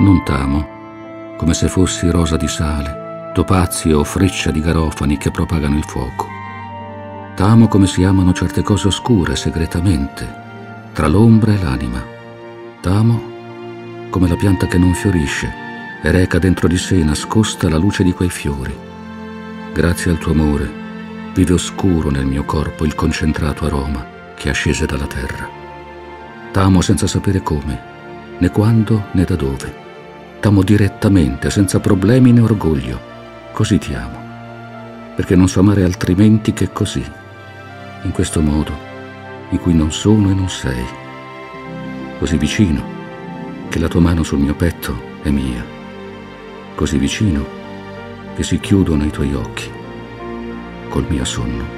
non t'amo, come se fossi rosa di sale, topazio o freccia di garofani che propagano il fuoco. T'amo come si amano certe cose oscure, segretamente, tra l'ombra e l'anima. T'amo come la pianta che non fiorisce e reca dentro di sé nascosta la luce di quei fiori. Grazie al tuo amore vive oscuro nel mio corpo il concentrato aroma che ascese dalla terra. T'amo senza sapere come, né quando né da dove. T'amo direttamente, senza problemi né orgoglio. Così ti amo. Perché non so amare altrimenti che così, in questo modo, in cui non sono e non sei. Così vicino, che la tua mano sul mio petto è mia. Così vicino, che si chiudono i tuoi occhi col mio sonno.